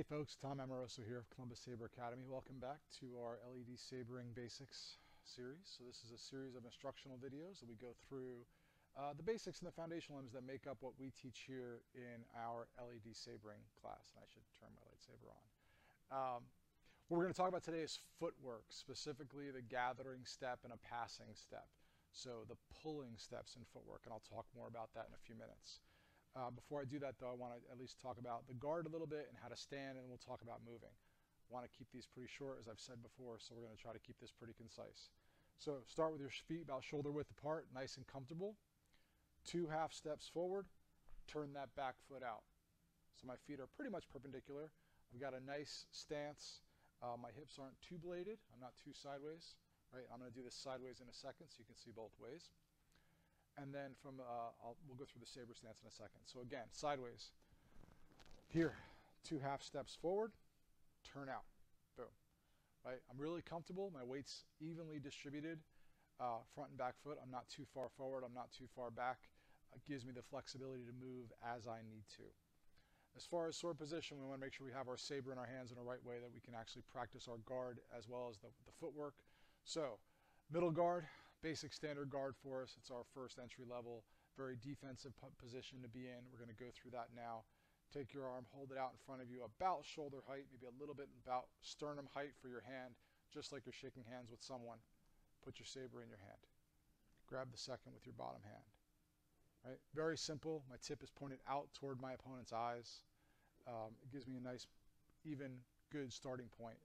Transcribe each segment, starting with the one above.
folks, Tom Amoroso here of Columbus Saber Academy. Welcome back to our LED Sabering Basics series. So this is a series of instructional videos that we go through uh, the basics and the foundational elements that make up what we teach here in our LED Sabering class. And I should turn my lightsaber on. Um, what we're going to talk about today is footwork, specifically the gathering step and a passing step. So the pulling steps in footwork, and I'll talk more about that in a few minutes. Uh, before I do that, though, I want to at least talk about the guard a little bit and how to stand, and we'll talk about moving. I want to keep these pretty short, as I've said before, so we're going to try to keep this pretty concise. So start with your feet about shoulder width apart, nice and comfortable. Two half steps forward, turn that back foot out. So my feet are pretty much perpendicular. I've got a nice stance. Uh, my hips aren't too bladed. I'm not too sideways. Right? I'm going to do this sideways in a second so you can see both ways and then from uh, we'll go through the saber stance in a second. So again, sideways. Here, two half steps forward, turn out, boom. Right, I'm really comfortable. My weight's evenly distributed, uh, front and back foot. I'm not too far forward. I'm not too far back. It gives me the flexibility to move as I need to. As far as sword position, we want to make sure we have our saber in our hands in the right way that we can actually practice our guard as well as the, the footwork. So, middle guard, basic standard guard for us. It's our first entry level, very defensive position to be in. We're going to go through that now. Take your arm, hold it out in front of you, about shoulder height, maybe a little bit about sternum height for your hand, just like you're shaking hands with someone. Put your saber in your hand. Grab the second with your bottom hand. Right? Very simple. My tip is pointed out toward my opponent's eyes. Um, it gives me a nice, even, good starting point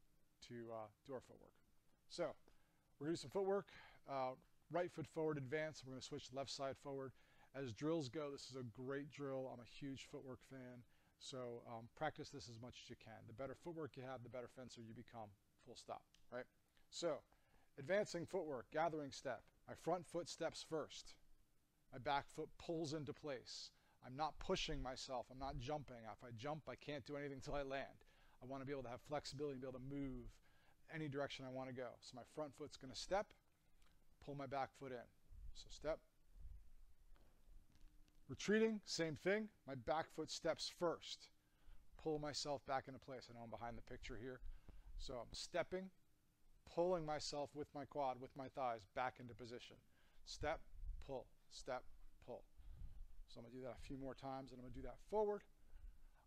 to uh, do our footwork. So, we're going to do some footwork. Uh, right foot forward advance. We're going to switch left side forward. As drills go, this is a great drill. I'm a huge footwork fan. So um, practice this as much as you can. The better footwork you have, the better fencer you become. Full stop, right? So advancing footwork, gathering step. My front foot steps first. My back foot pulls into place. I'm not pushing myself. I'm not jumping. If I jump, I can't do anything until I land. I want to be able to have flexibility and be able to move any direction I want to go. So my front foot's going to step pull my back foot in. So step. Retreating, same thing. My back foot steps first. Pull myself back into place. I know I'm behind the picture here. So I'm stepping, pulling myself with my quad, with my thighs, back into position. Step, pull, step, pull. So I'm to do that a few more times, and I'm to do that forward.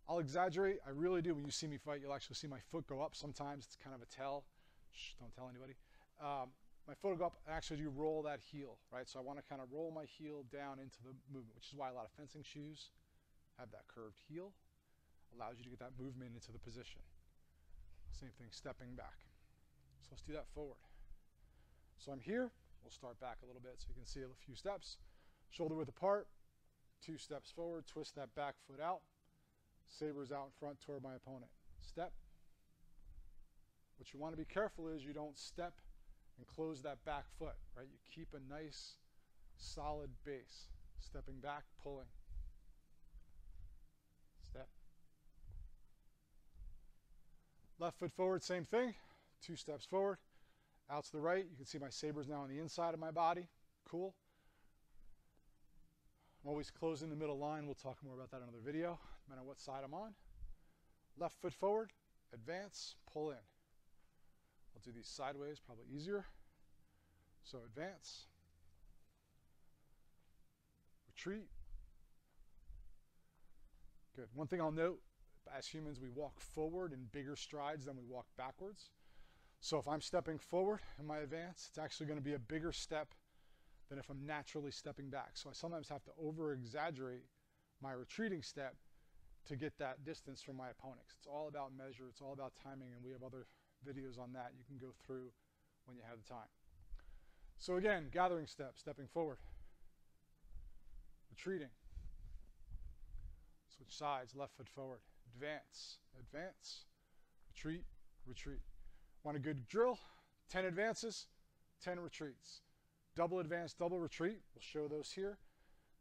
I'll exaggerate. I really do. When you see me fight, you'll actually see my foot go up. Sometimes it's kind of a tell. Shh, don't tell anybody. Um, my foot will go up, actually you roll that heel, right? So I want to kind of roll my heel down into the movement, which is why a lot of fencing shoes have that curved heel. Allows you to get that movement into the position. Same thing, stepping back. So let's do that forward. So I'm here. We'll start back a little bit so you can see a few steps. Shoulder width apart, two steps forward, twist that back foot out. Sabers out in front toward my opponent. Step. What you want to be careful is you don't step and close that back foot, right? You keep a nice solid base. Stepping back, pulling. Step. Left foot forward, same thing. Two steps forward. Out to the right. You can see my sabers now on the inside of my body. Cool. I'm always closing the middle line. We'll talk more about that in another video, no matter what side I'm on. Left foot forward, advance, pull in. I'll do these sideways, probably easier. So advance, retreat. Good. One thing I'll note, as humans, we walk forward in bigger strides than we walk backwards. So if I'm stepping forward in my advance, it's actually going to be a bigger step than if I'm naturally stepping back. So I sometimes have to over exaggerate my retreating step to get that distance from my opponents. It's all about measure, it's all about timing, and we have other videos on that you can go through when you have the time. So again, gathering step, stepping forward, retreating, switch sides, left foot forward, advance, advance, retreat, retreat. Want a good drill? 10 advances, 10 retreats. Double advance, double retreat, we'll show those here.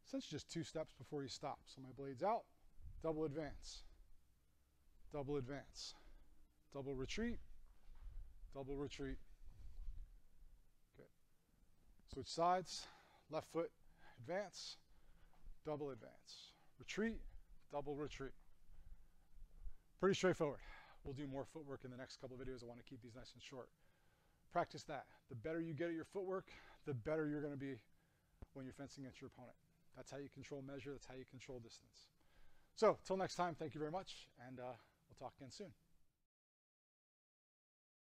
Essentially just two steps before you stop. So my blade's out, double advance, double advance, double retreat, double retreat. Good. Switch sides, left foot, advance, double advance, retreat, double retreat. Pretty straightforward. We'll do more footwork in the next couple videos. I want to keep these nice and short. Practice that. The better you get at your footwork, the better you're going to be when you're fencing against your opponent. That's how you control measure. That's how you control distance. So till next time, thank you very much, and uh, we'll talk again soon.